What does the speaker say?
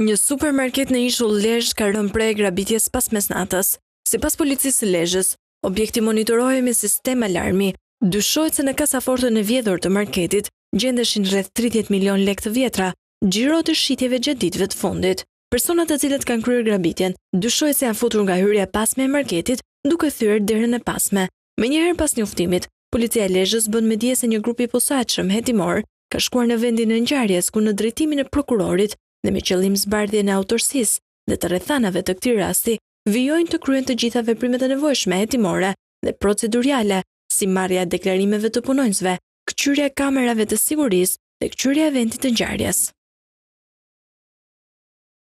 Një supermarket në ishull Lezhë ka rënë pre e grabitjes pas mesnatës. Sipas Policisë së Lezhës, objekti monitorohej me sistem alarmi. Dyshohet se në kasafortën e vjedhur të marketit gjendeshin rreth tridhjetë milionë lekë të vjetra, xhiro të shitjeve gjatë ditëve të fundit. Personat të cilët kanë kryer grabitjen, dyshohet se janë futur nga hyrja e pasme e marketit, duke thyer derën e pasme. Menjëherë pas njoftimit, Policia e Lezhës bën me dije se një grup i posaçëm hetimor ka shkuar në vendin e ngjarjes ku në drejtimin e prokurorit dhe me qëllim zbardhjen e autorësisë dhe të rrethanave të këtij rasti, vijojnë të kryhen të gjitha veprimet e nevojshme hetimore dhe proceduriale, si marrja e deklarimeve të punonjësve, këqyrja e kamerave të sigurisë dhe këqyrja e vendit të ngjarjes.